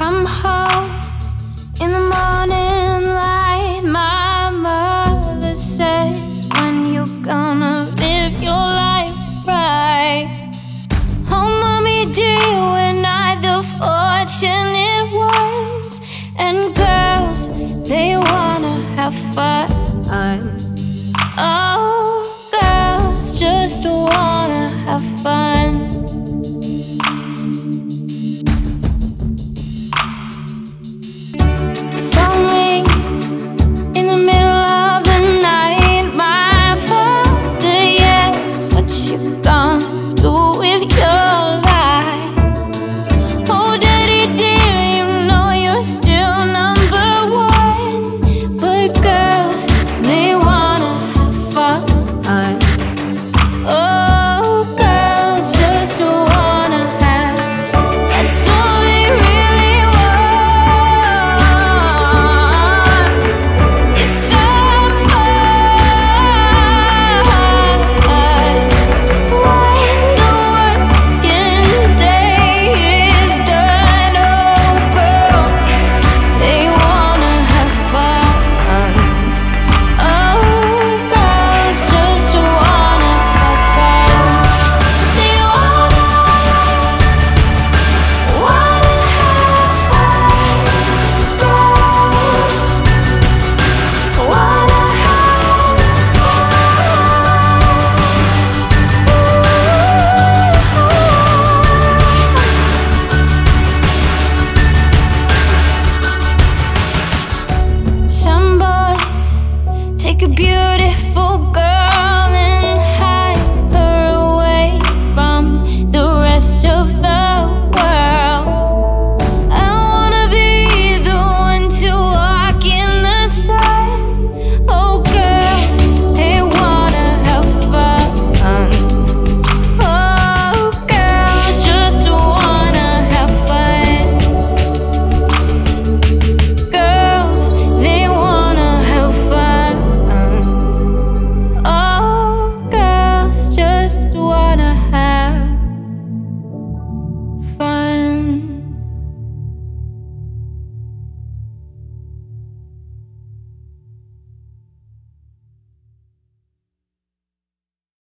come home in the morning light. My mother says, When you gonna live your life right? Oh, mommy dear, we're the fortunate ones. And girls, they wanna have fun.